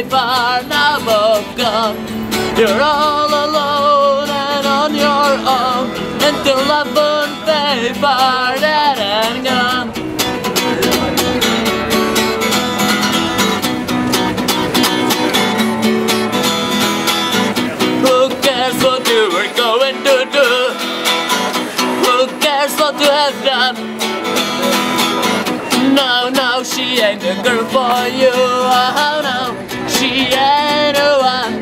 paper now both gone. You're all alone and on your own and your love on paper dead and gone. Cares what you have done? No, no, she ain't the girl for you. Oh no, she ain't the one.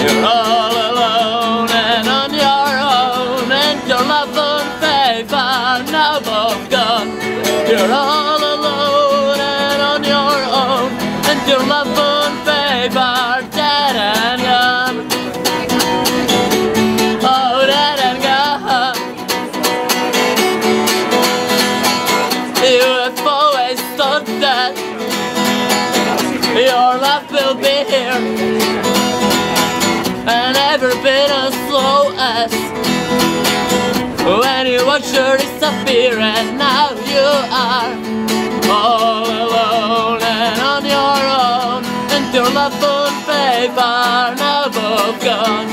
You're all alone and on your own, and your love on paper now both gone. You're all alone and on your own, and your love on paper dead your love will be here and never been as slow as when you watch her disappear. And now you are all alone and on your own. And your love on paper now both gone.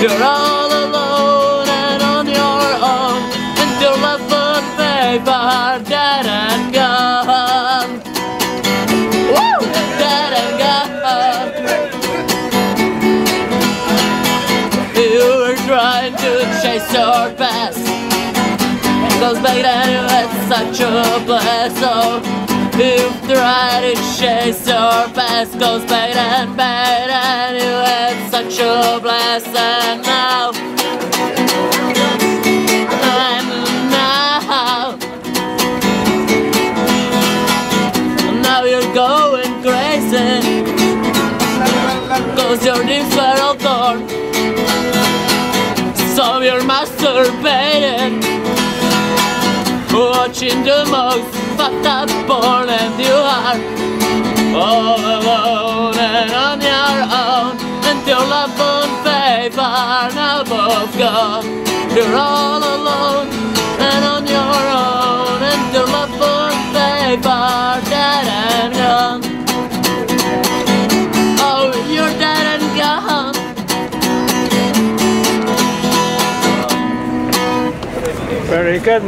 You're all alone and on your own. And your love on paper dead and gone trying to chase your past Cause back then you such a blast So you've tried to chase your past Cause back back then you had such a blast And now And now Now you're going crazy Cause you're So you're masturbating Watching the most fucked up porn And you are all alone and on your own. And your love on paper now both gone. You're all alone Very good.